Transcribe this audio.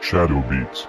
Shadow Beats.